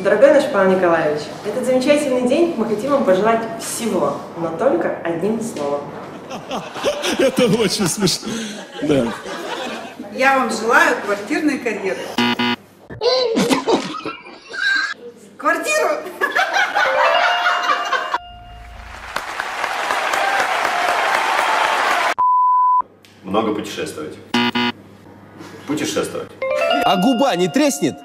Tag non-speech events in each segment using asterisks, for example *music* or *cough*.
Дорогой наш Павел Николаевич, этот замечательный день мы хотим вам пожелать всего, но только одним словом. *laughs* Это очень смешно. Да. Я вам желаю квартирной карьеры. Квартиру! Много путешествовать. Путешествовать. А губа не треснет?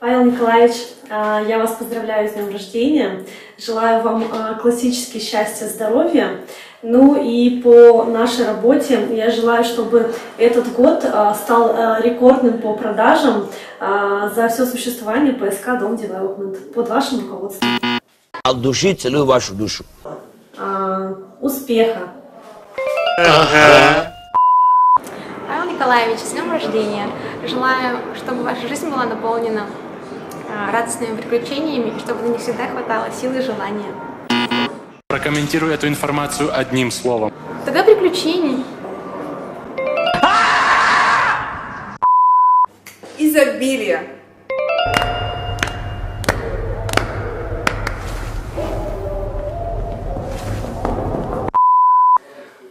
Павел Николаевич, а, я вас поздравляю с днем рождения. Желаю вам а, классически счастья, здоровья. Ну и по нашей работе я желаю, чтобы этот год а, стал рекордным по продажам за все существование ПСК Дом Development под вашим руководством. От души целую вашу душу. Успеха! Павел Николаевич, с днем рождения! Желаю, чтобы ваша жизнь была наполнена а, радостными приключениями, и чтобы на них всегда хватало силы и желания. Прокомментирую эту информацию одним словом. Тогда приключений. Изобилие.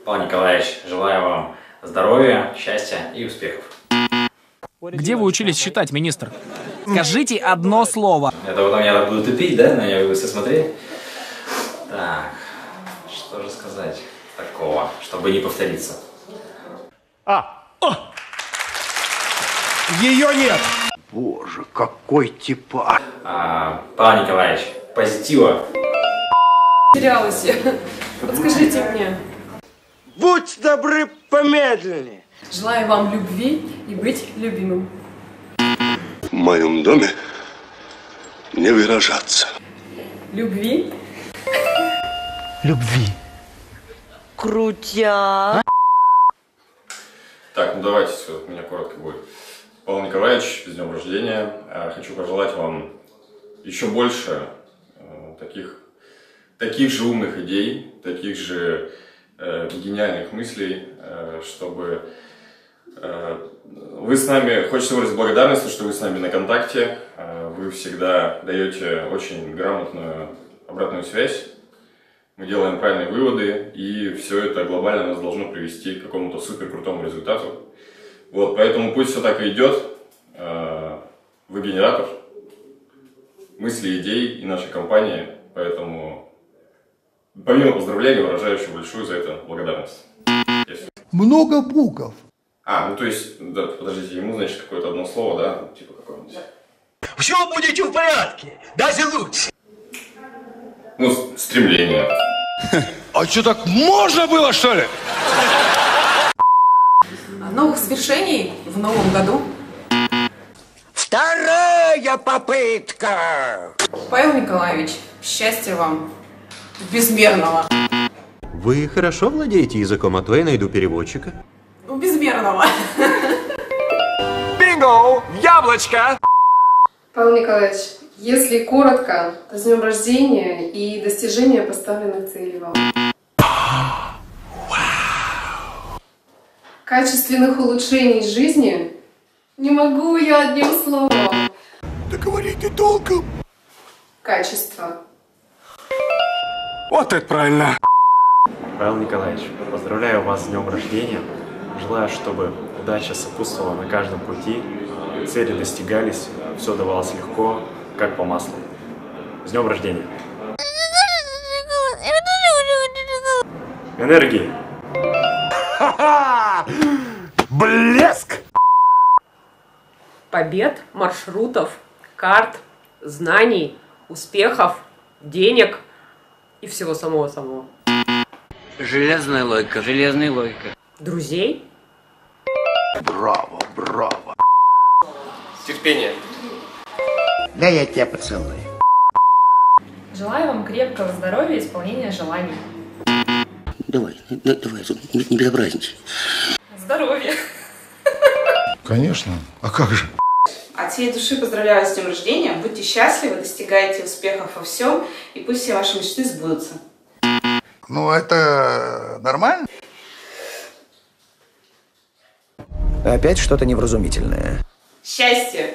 Павел Николаевич, желаю вам здоровья, счастья и успехов. Где вы учились считать, министр? Скажите одно слово. Это потом я буду тупить, да? На меня вы все смотреть? Так, что же сказать такого, чтобы не повториться? А! О! Ее нет! Боже, какой типа! А, Павел Николаевич, позитива. Терялась я. Подскажите мне. Будь добры, помедленнее. Желаю вам любви и быть любимым. В моем доме не выражаться. Любви? Любви. Крутя. Так, ну давайте все, у меня коротко будет. Павел Николаевич, с днем рождения. А, хочу пожелать вам еще больше э, таких, таких же умных идей, таких же э, гениальных мыслей, э, чтобы Э, вы с нами, хочется выразить благодарность, что вы с нами на контакте. Э, вы всегда даете очень грамотную обратную связь. Мы делаем правильные выводы, и все это глобально нас должно привести к какому-то супер крутому результату. Вот, поэтому пусть все так и идет. Э, вы генератор мыслей, идей и нашей компании, поэтому помимо поздравлений выражаю еще большую за это благодарность. Много букв. А, ну то есть, да, подождите, ему, значит, какое-то одно слово, да? Типа какое-нибудь. Все будете в порядке, даже лучше. Ну, стремление. А что, так можно было, что ли? Новых свершений в новом году. Вторая попытка! Павел Николаевич, счастья вам безмерного. Вы хорошо владеете языком, а то я найду переводчика. Безмерного. Бинго! Яблочко! Павел Николаевич, если коротко, то с днем рождения и достижения поставленных целей вам. Качественных улучшений жизни не могу я одним словом. Да говори ты толком. Качество. Вот это правильно. Павел Николаевич, поздравляю вас с днем рождения. Желаю, чтобы удача сопутствовала на каждом пути, цели достигались, все давалось легко, как по маслу. С днем рождения! Энергии! Блеск! Побед, маршрутов, карт, знаний, успехов, денег и всего самого-самого. Железная логика, железная логика. Друзей? Браво, браво. Терпение. Да я тебя поцелую. Желаю вам крепкого здоровья и исполнения желаний. Давай, давай, не, не безобразничай. Здоровья. Конечно. А как же? От всей души поздравляю с днем рождения. Будьте счастливы, достигайте успехов во всем, и пусть все ваши мечты сбудутся. Ну, это нормально? Опять что-то невразумительное. Счастья!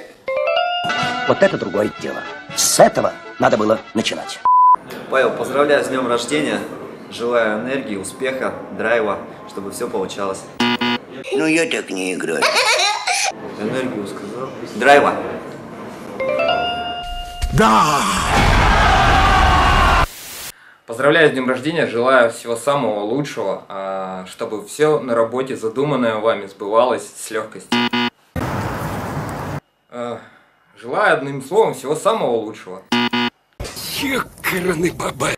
Вот это другое дело. С этого надо было начинать. Павел, поздравляю с днем рождения. Желаю энергии, успеха, драйва, чтобы все получалось. Ну я так не играю. Энергию сказал. Драйва. Да! Поздравляю с днем рождения, желаю всего самого лучшего, а, чтобы все на работе задуманное вами сбывалось с легкостью. А, Желаю одним словом всего самого лучшего. Ёкарный баба.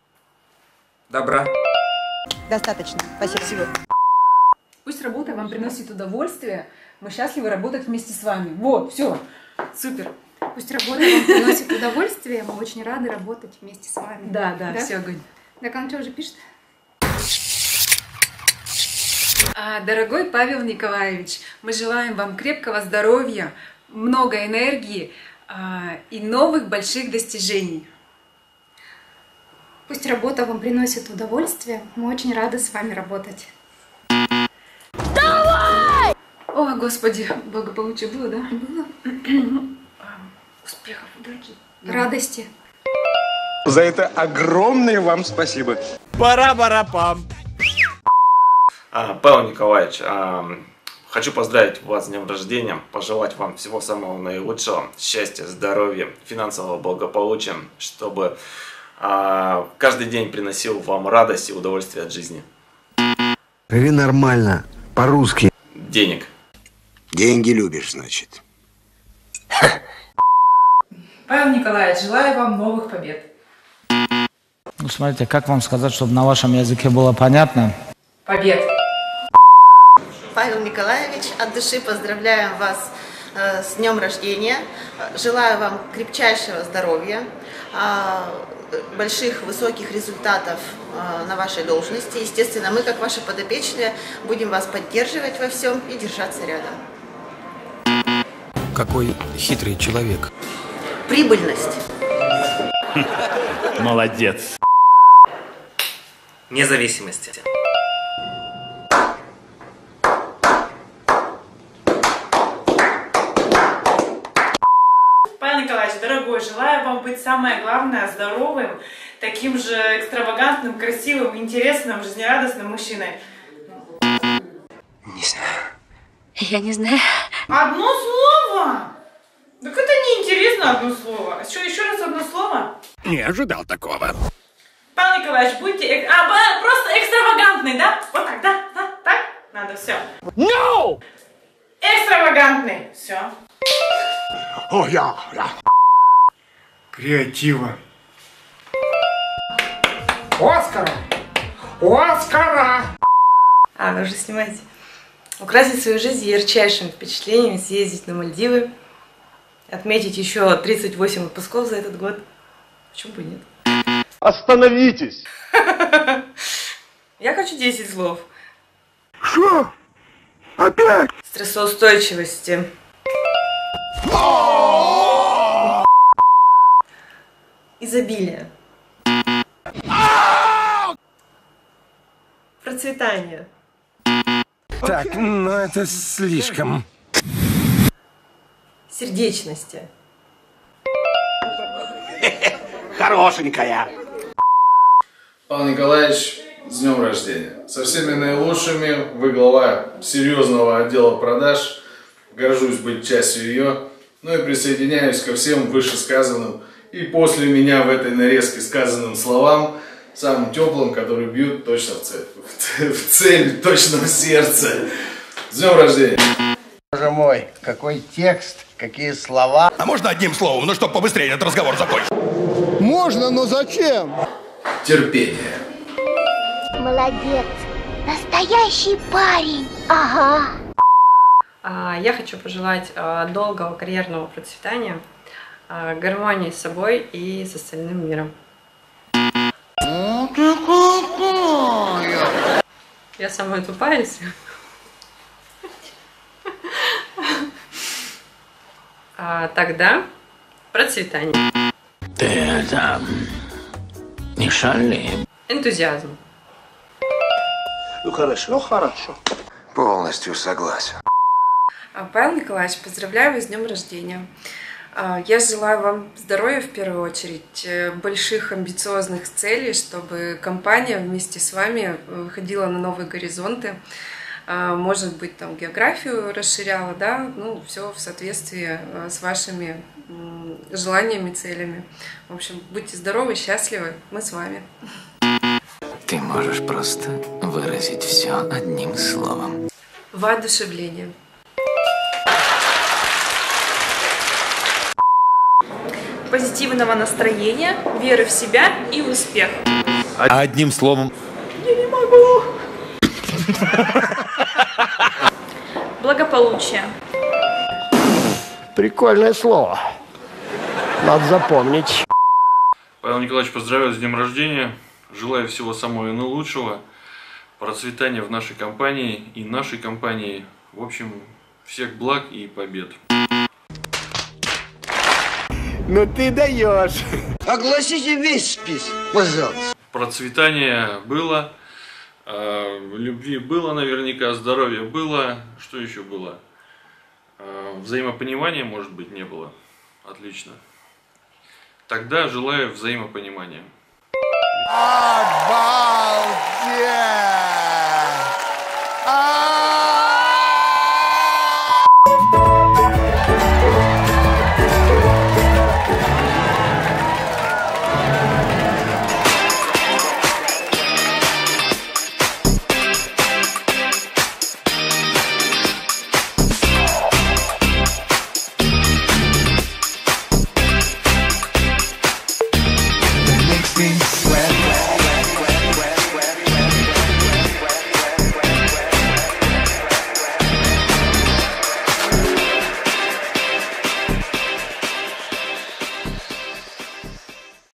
Добра. Достаточно. Спасибо. Пусть работа вам приносит удовольствие. Мы счастливы работать вместе с вами. Вот, все. Супер. Пусть работа вам приносит удовольствие, мы очень рады работать вместе с вами. Да, да, все, Гань. Так, он что уже пишет? А, Дорогой Павел Николаевич, мы желаем вам крепкого здоровья, много энергии а, и новых больших достижений. Пусть работа вам приносит удовольствие, мы очень рады с вами работать. Давай! О, Господи, благополучие было, да? Было. Успехов, удачи. Радости. За это огромное вам спасибо. Пара-пара-пам. А, Павел Николаевич, а, хочу поздравить вас с днем рождения, пожелать вам всего самого наилучшего, счастья, здоровья, финансового благополучия, чтобы а, каждый день приносил вам радость и удовольствие от жизни. Говори нормально, по-русски. Денег. Деньги любишь, значит. Павел Николаевич, желаю вам новых побед. Ну, смотрите, как вам сказать, чтобы на вашем языке было понятно? Побед. Павел Николаевич, от души поздравляем вас э, с днем рождения. Желаю вам крепчайшего здоровья, э, больших, высоких результатов э, на вашей должности. Естественно, мы, как ваши подопечные, будем вас поддерживать во всем и держаться рядом. Какой хитрый человек. Прибыльность. Молодец. Независимости. Павел Николаевич, дорогой, желаю вам быть самое главное здоровым, таким же экстравагантным, красивым, интересным, жизнерадостным мужчиной. Не знаю. Я не знаю. Одно слово? Так это неинтересно одно слово. А что, еще раз одно слово? Не ожидал такого. Павел Николаевич, будьте эк- а, просто экстравагантный, да? Вот так, да? да? Так? Надо, все. No! Экстравагантный. Все. О, я, я. Креатива. Оскара! Оскара! А, вы уже снимаете. Украсить свою жизнь ярчайшим впечатлением, съездить на Мальдивы, отметить еще 38 отпусков за этот год. Почему бы нет? Остановитесь! Я хочу 10 слов. Что? Опять? Стрессоустойчивости. Изобилие. Процветание. Так, ну это слишком. Сердечности. Хорошенькая. Павел Николаевич, с днем рождения. Со всеми наилучшими. Вы глава серьезного отдела продаж. Горжусь быть частью ее. Ну и присоединяюсь ко всем вышесказанным и после меня в этой нарезке сказанным словам, самым теплым, которые бьют точно в цель. В цель, точно в сердце. С днем рождения! Боже мой, какой текст, какие слова. А можно одним словом, ну чтобы побыстрее этот разговор закончить? Можно, но зачем? Терпение. Молодец. Настоящий парень. Ага. А, Я хочу пожелать а, долгого карьерного процветания, а, гармонии с собой и с остальным миром. Ну ты какая! Я самая тупая. А, Тогда процветание. Ты это... Не шали. Энтузиазм. Ну хорошо. Ну хорошо. Полностью согласен. А, Павел Николаевич, поздравляю вас с днем рождения. А, Я желаю вам здоровья в первую очередь, э, больших амбициозных целей, чтобы компания вместе с вами выходила на новые горизонты, может быть, там географию расширяла, да, ну, все в соответствии э, с вашими желаниями, целями. В общем, будьте здоровы, счастливы, мы с вами. Ты можешь просто выразить все одним словом. Воодушевление. позитивного настроения, веры в себя и в успех. Одним словом. Я не могу. Благополучие. Прикольное слово. Надо запомнить. Павел Николаевич, поздравляю с днем рождения. Желаю всего самого наилучшего. Процветания в нашей компании и нашей компании. В общем, всех благ и побед. Ну ты даешь. Огласите весь список, пожалуйста. Процветание было, любви было наверняка, здоровья было. Что еще было? Э, взаимопонимания, может быть, не было. Отлично. Тогда желаю взаимопонимания. Обалдеть! А!